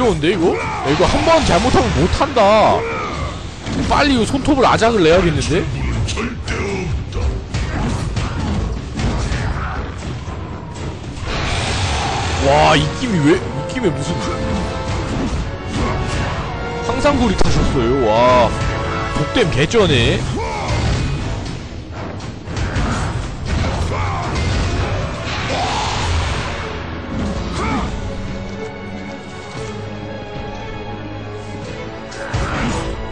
어려운데 이거? 야, 이거 한 번 잘못하면 못한다 빨리 이거 손톱을 아작을 내야겠는데? 와 입김이 왜 입김에 무슨 황상고리 타셨어요 와 독댐 개쩌네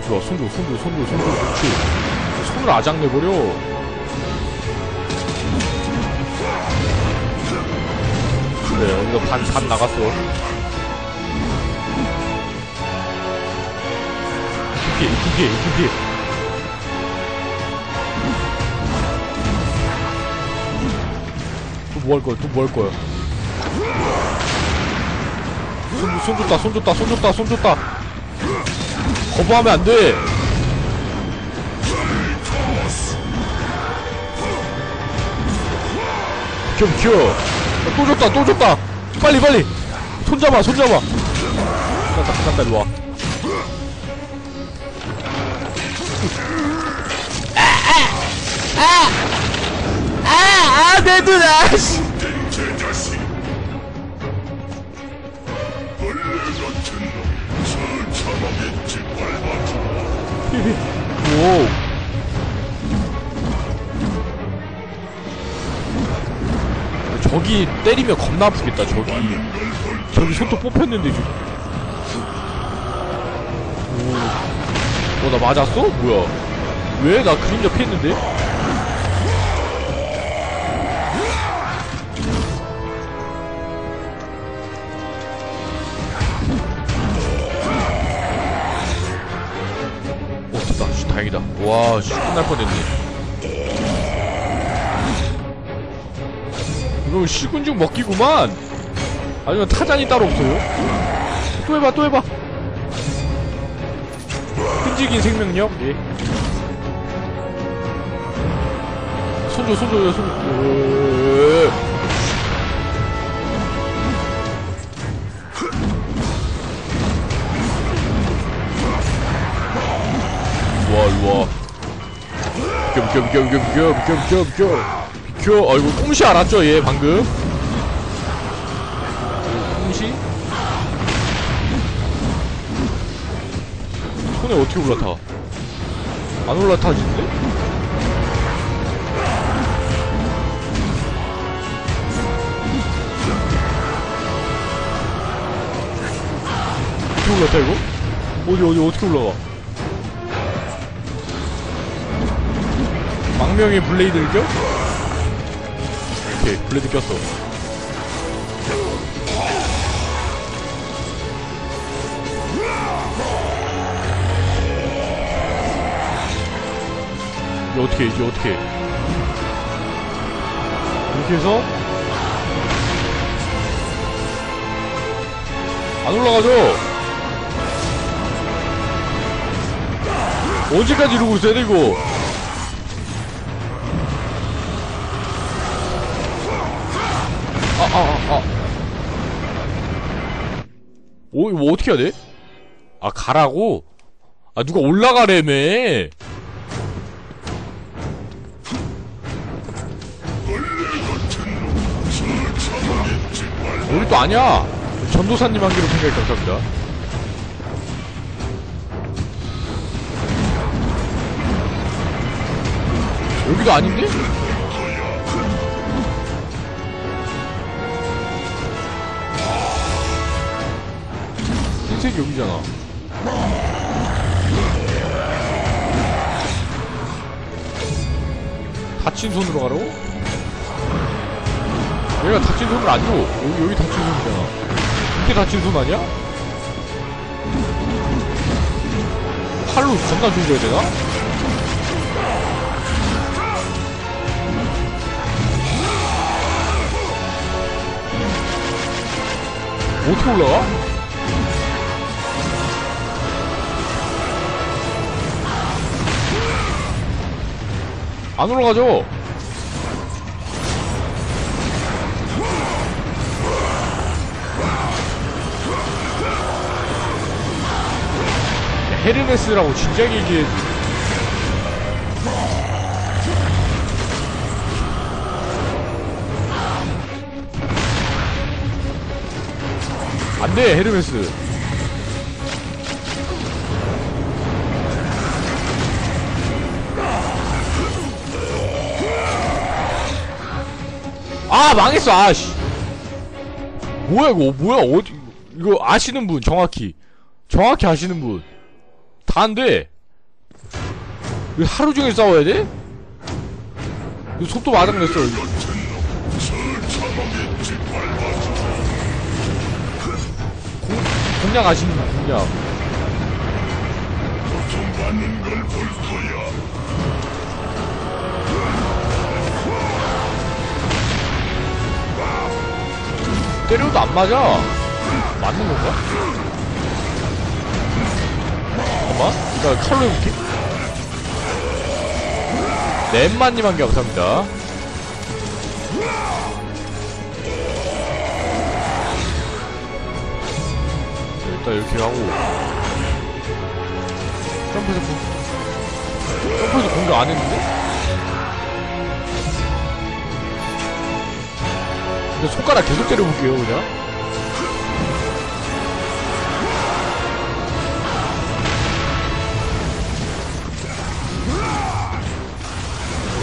좋아. 손줘 손줘 손줘 손줘 그렇지. 손을 아작 내버려. 그래 이거 반, 반 나갔어. 이렇게 이렇게 이렇게. 또뭐할 거야? 또 뭐 할 거야? 손, 손 줬다 손 줬다 손 줬다 손 줬다 거부하면 안 돼. 비켜 비켜. 야, 또 줬다 또 줬다. 빨리 빨리. 손 잡아 손 잡아. 간다 간다 일로 와. 아 아 아 아 내 눈 아씨. 오. 저기 때리면 겁나 아프겠다 저기 저기 손톱 뽑혔는데 지금 오. 어, 나 맞았어? 뭐야 왜? 나 그림자 피했는데? 와 씨, 끝날 뻔했네. 이거 시군중 먹기구만. 아니면 타잔이 따로 없어요? 또 해봐 또 해봐. 끈질긴 생명력? 예. 손줘 손줘 손줘 으와 일로와 비켜 비켜 비켜 비켜 비켜 비켜 비켜 아이고 꽁시 알았죠 얘 방금 꽁시 손에 어떻게 올라타 안 올라타지는데? 어떻게 올라타 이거? 어디 어디 어떻게 올라가 망명의 blade를 껴? 오케이 blade 꼈어 이제 어떻게 해, 이제 어떻게 해. 이렇게 해서 안 올라가죠? 언제까지 이러고 있어야 돼 이거 아, 아, 아, 아. 오, 이거 뭐 어떻게 해야 돼? 아, 가라고? 아, 누가 올라가래매. 여기 또 아니야. 전도사님 한 개로 생각이 감사합니다. 여기도 아닌데? 흰색이 여기잖아. 다친 손으로 가라고? 얘가 다친 손을 안 줘. 여기, 여기 다친 손이잖아. 이게 다친 손 아니야? 팔로 겁나 죽여야 되나? 어떻게 올라가? 안 올라가죠? 헤르메스라고 진작 얘기해. 안 돼, 헤르메스. 아, 망했어, 아씨. 뭐야, 이거, 뭐야, 어디, 이거 아시는 분, 정확히. 정확히 아시는 분. 다 안 돼. 이거 하루 종일 싸워야 돼? 이거 속도 마장냈어, 이거. 공략 아시는 분, 공략. 때려도 안 맞아. 맞는 건가? 잠깐만. 이거 칼로 해볼게. 넷만님 한 개 감사합니다. 자, 일단 이렇게 하고. 점프해서 공, 점프해서 공격 안 했는데? 근데 손가락 계속 때려볼게요, 그냥.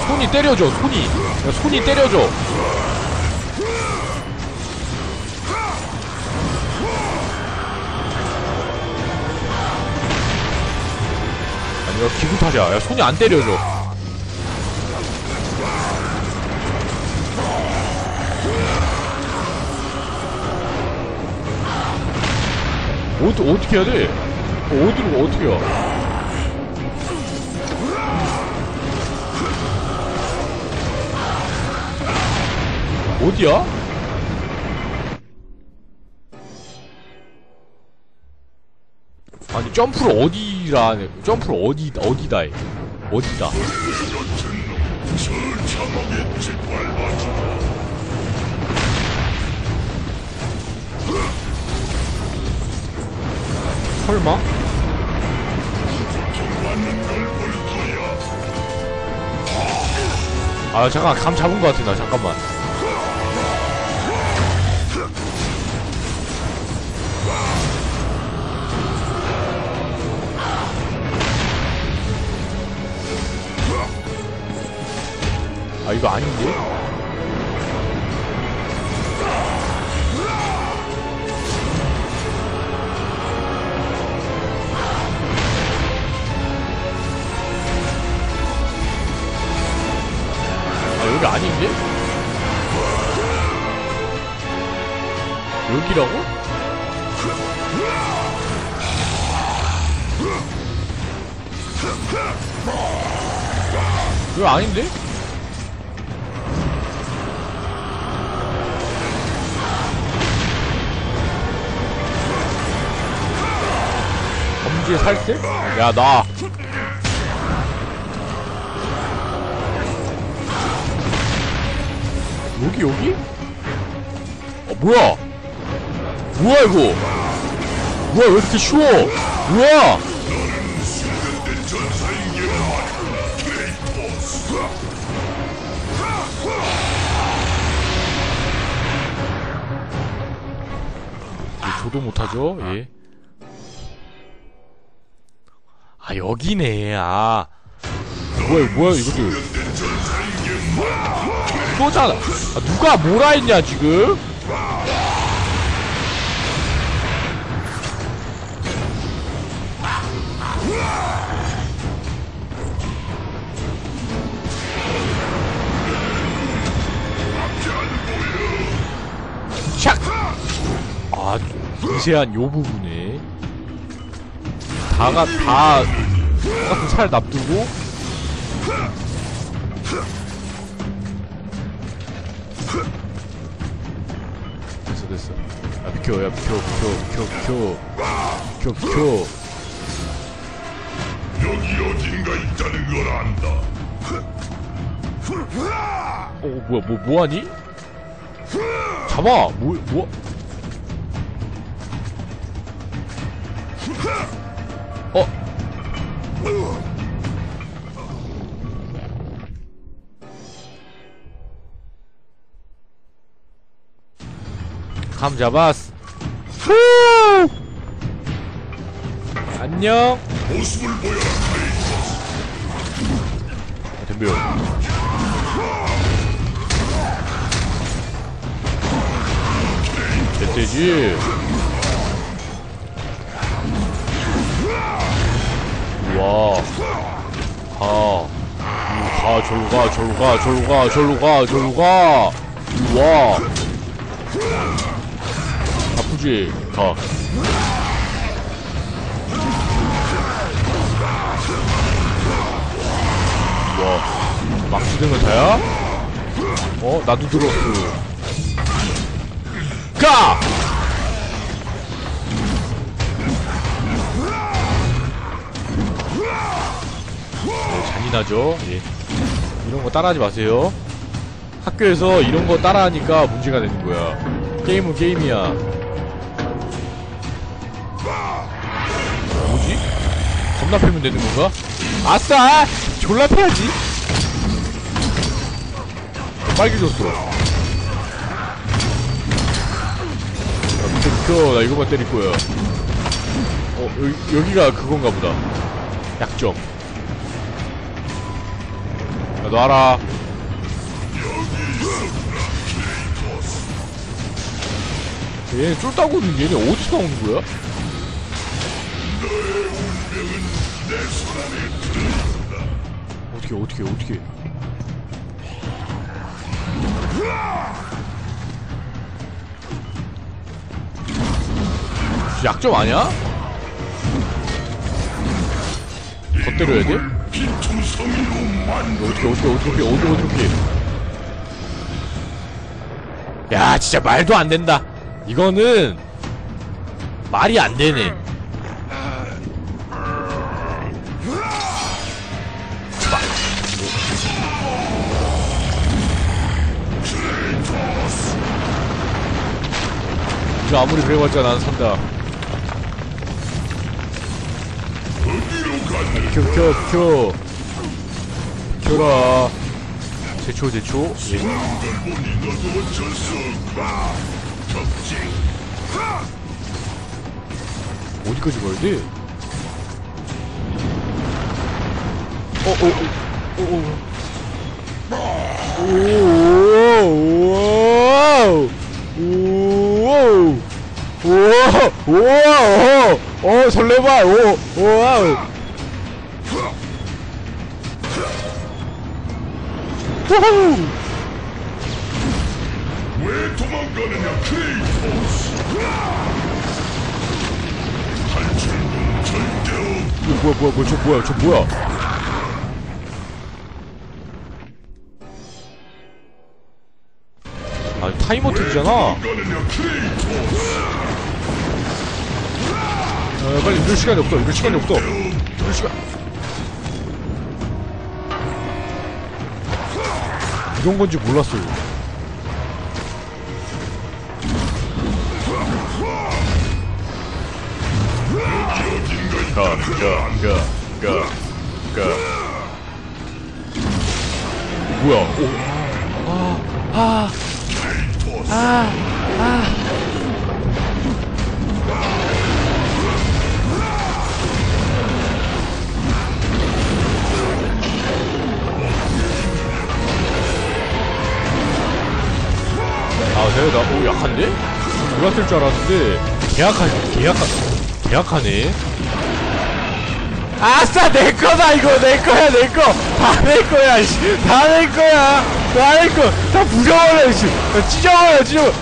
손이 때려줘, 손이. 야, 손이 때려줘. 아니, 이거 기분 탓이야. 야, 손이 안 때려줘. 어디, 어떻게 해야 돼? 어, 어디로, 어떻게 해? 어디야? 아니 점프를 어디라 하네. 점프를 어디 어디다 해 어디다 설마? 아 잠깐 감 잡은 것 같아 나 잠깐만 아 이거 아닌데? 여기라고? 여기 아닌데? 범죄 살세? 야, 나. 여기, 여기? 어, 뭐야? 뭐야, 이거? 뭐야, 왜 이렇게 쉬워? 뭐야? 예, 저도 못하죠, 예. 아, 여기네, 아. 뭐야, 뭐야, 이것도. 이거잖아. 아, 누가 뭐라 했냐, 지금? 아, 미세한 요 부분에. 다가, 다, 똑같은 살 납두고, 됐어 됐어 야 비켜 야 비켜 비켜 비켜 비켜 비켜 비켜 여기 어딘가 있다는 걸 안다 어 뭐야 뭐 뭐하니? 잡아 뭐 뭐? 감 잡았어 후! 안녕 모습을 크레이토스 덤벼 멧돼지 우와 가. 가, 절로 가, 절로 가, 절로 가, 절로 가, 절로 가. 우와. 우와. 망치 드는 거 다야? 어, 나도 들었어. 가! 네, 잔인하죠? 예. 이런 거 따라하지 마세요. 학교에서 이런 거 따라하니까 문제가 되는 거야. 게임은 게임이야. 겁나 패면 되는 건가? 아싸! 졸라 패야지! 빨개졌어. 야, 밑에 비켜. 나 이거만 때릴 거야. 어, 여기, 여기가 그건가 보다. 약점. 야, 놔라. 얘네 쫄따구는 얘네 어디서 나오는 거야? 어떻게 어떻게 어떻게 약점 아니야? 더 때려야 돼? 어떻게 어떻게 어떻게 어떻게 어떻게 야 진짜 말도 안 된다 이거는 말이 안 되네 이거 아무리 그래봤자 난 산다 켜, 켜, 켜. 켜라. 제초, 제초. 예. 어디까지 가야 돼? 어, 어, 어, 어, 어. 오, 오, 오, 오, 오, 오, 설레봐, 오, 오, 와우. 우후! 왜 도망가느냐 크레이토스 탈출은 절대 없 뭐야, 뭐야, 뭐야, 저 뭐야, 저 뭐야. 아, 타이머 틀이잖아. 아, 빨리 이럴 시간이 없어. 이럴 시간이 없어. 이럴 시간. 이런 건지 몰랐어요. 가, 가, 가, 가, 가. 뭐야? 오. 아, 내가 나, 오, 약한데? 쓸줄 알았는데, 계약하, 계약하, 계약하네? 아싸, 내 거다, 이거, 내 거야, 내 거! 다 내 거야, 씨! 다내 거야! 다내 거! 다 부셔버려, 씨! 다 찢어버려, 찢어버려!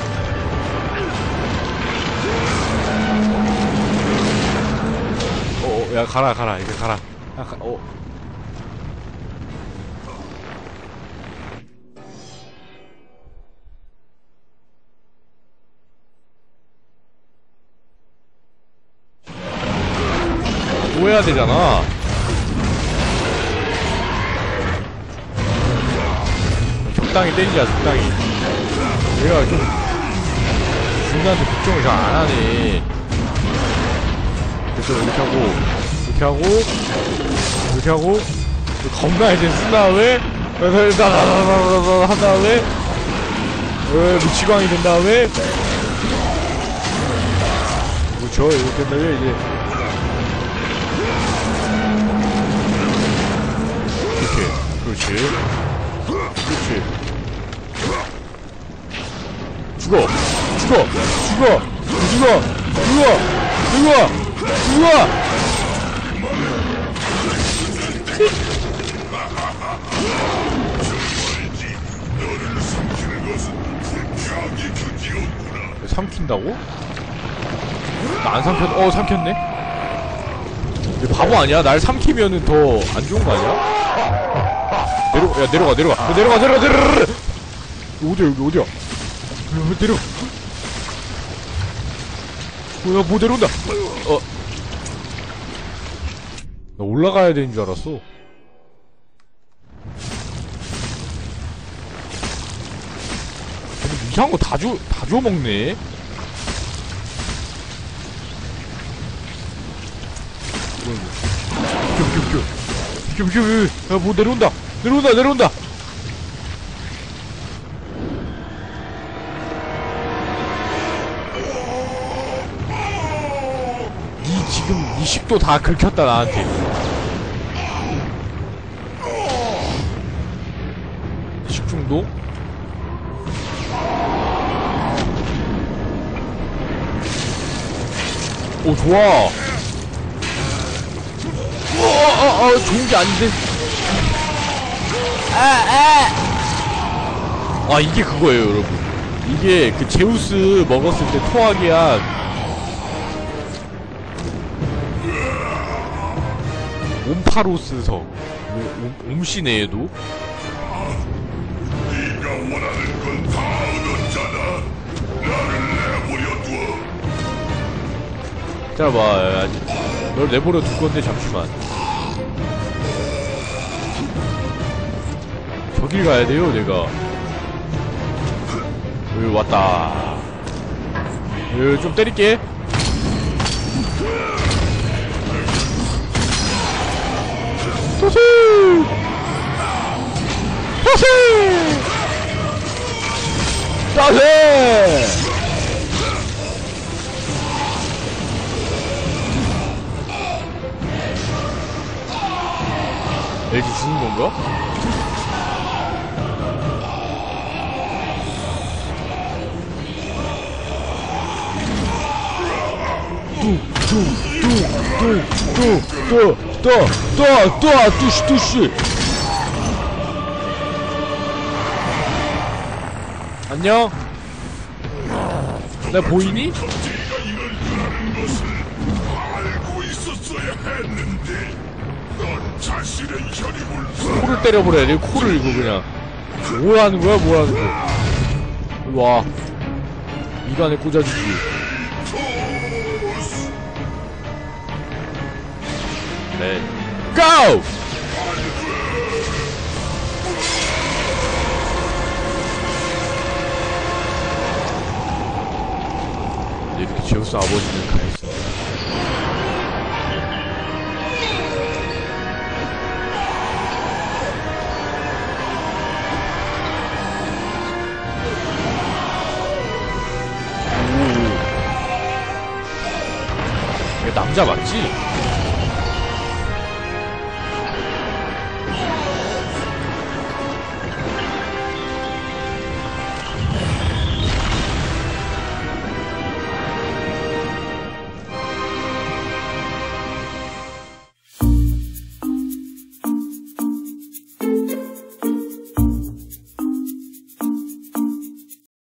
어, 어, 야, 가라, 가라, 이제 가라. 야, 가, 어. 뭐 해야 되잖아. 적당히 때리자, 적당히. 얘가 좀, 중간한테 걱정을 잘 안 하네. 그래서 이렇게 하고, 이렇게 하고, 이렇게 하고, 겁나 이제 쓴 다음에, 다다다다다다 한 다음에, 어, 미치광이 된 다음에, 그쵸 이렇게 된다면 이제 그렇지 그렇지 죽어 죽어 죽어 죽어 죽어 죽어 죽어. 삼킨다고? 나 안 삼켰, 어, 삼켰네? 얘 바보 아니야? 날 삼키면은 더 안 좋은 거 아니야? 내려, 야, 내려가, 내려가. 야, 내려가, 내려가, 내려가! 어디야, 여기 어디야? 야, 내려. 어, 야, 뭐 내려온다! 어. 나 올라가야 되는 줄 알았어. 근데 이상한 거 다 줘, 다 줘 먹네? 비켜, 비켜, 비켜. 비켜, 비켜, 비켜. 야, 뭐 내려온다. 내려온다, 내려온다. 니 지금 니 식도 다 긁혔다, 나한테. 식중독? 오, 좋아. 어, 어, 어, 좋은 게 아닌데. 아, 아. 아, 이게 그거예요, 여러분. 이게 그 제우스 먹었을 때 토하게 한 옴파로스 성. 옴, 옴시네, 얘도. 네가 원하는 건 다 얻었잖아. 나를 내버려 두어. 자, 봐, 아직. 널 내버려 둘 건데, 잠시만. 저길 가야 돼요, 내가. 여기 왔다. 여기 좀 때릴게. 토시! 토시! 토시! LG 죽은 건가? 어야 했는데. 넌 자신의 혈육을 코를 때려버려야 돼 코를 이거 그냥. 뭐 하는 거야 뭐 하는 거야 와. 입안에 꽂아주지 네 고! 이렇게 제우스 아버지는 가있습니다 이거 남자 맞지?